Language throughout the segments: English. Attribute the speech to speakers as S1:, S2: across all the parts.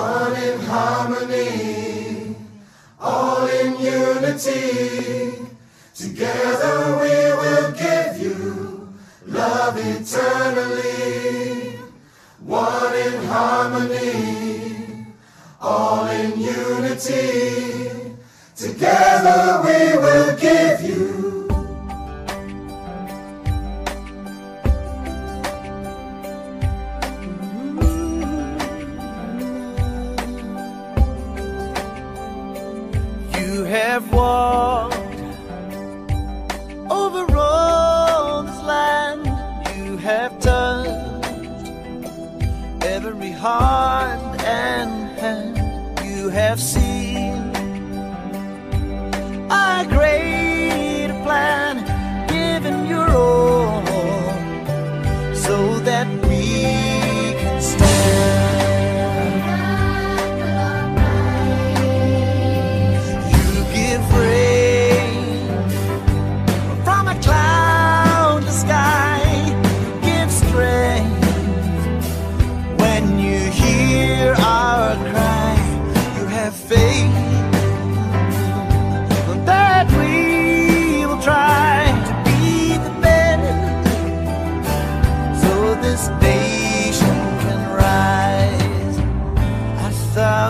S1: one in harmony, all in unity. Together we will give you love eternally, one in harmony, all in unity. Together we will give You
S2: have walked over all this land. You have touched every heart and hand. You have seen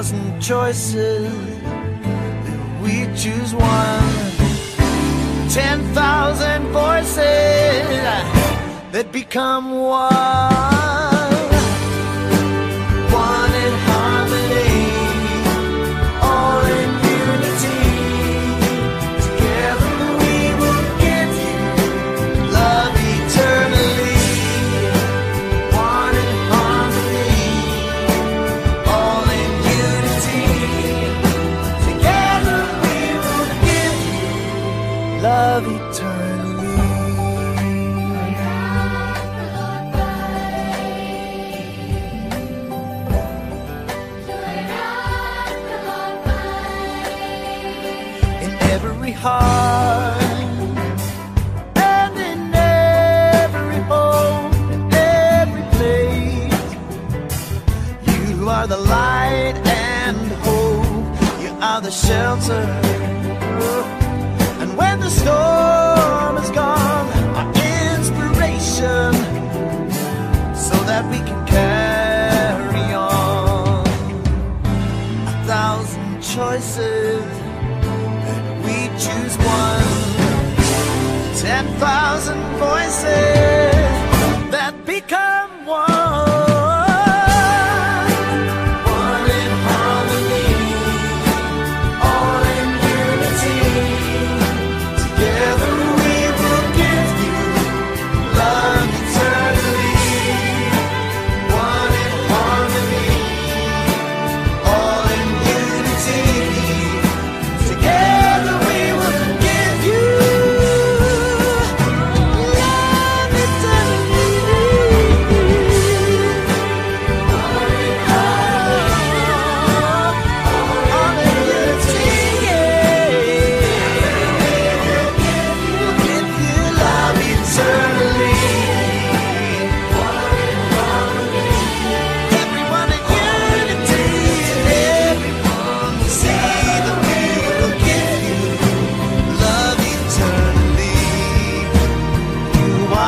S2: thousand choices we choose one. Ten thousand voices that become one. Love eternally. In every heart and in every home, in every place, you are the light and hope. You are the shelter. Storm is gone, our inspiration, so that we can carry on. A thousand choices, we choose one. Ten thousand voices.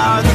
S2: are